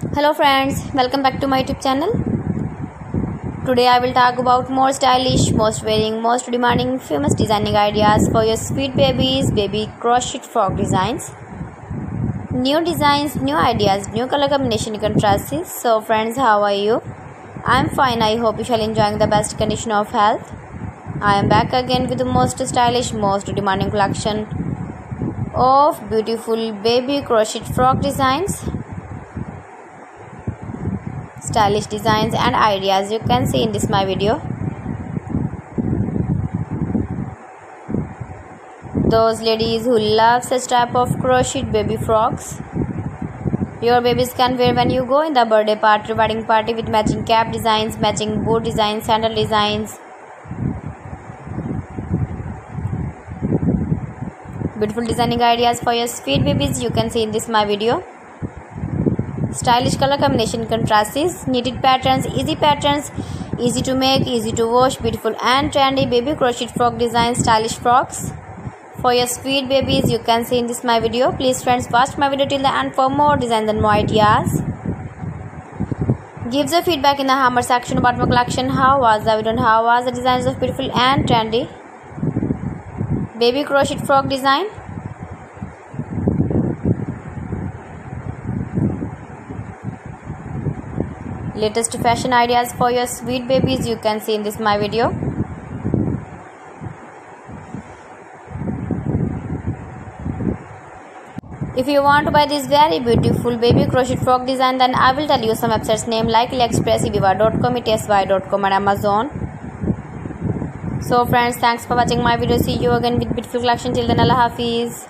hello friends. Welcome back to my youtube channel. Today i will talk about more stylish most wearing most demanding famous designing ideas for your sweet babies baby crochet frock designs. New designs new ideas new color combination contrasts so friends how are you? I'm fine. I hope you shall enjoying the best condition of health. I am back again with the most stylish most demanding collection of beautiful baby crochet frock designs stylish designs and ideas. You can see in this my video. Those ladies who love such type of crocheted baby frocks. Your babies can wear when you go in the birthday party wedding party with matching cap designs matching boot designs sandal designs. Beautiful designing ideas for your sweet babies. You can see in this my video stylish color combination contrasts knitted patterns easy patterns easy to make easy to wash beautiful and trendy. Baby crochet frock design stylish frocks. For your sweet babies you can see in this my video. Please friends watch my video till the end for more designs and more ideas. Give the feedback in the hammer section about my collection. How was the video? How was the designs of beautiful and trendy? Baby crochet frock design latest fashion ideas for your sweet babies you can see in this my video. If you want to buy this very beautiful baby crochet frock design then i will tell you some websites name like aliexpress eviva.com etsy.com and amazon. So friends thanks for watching my video. See you again with beautiful collection. Till then allah hafiz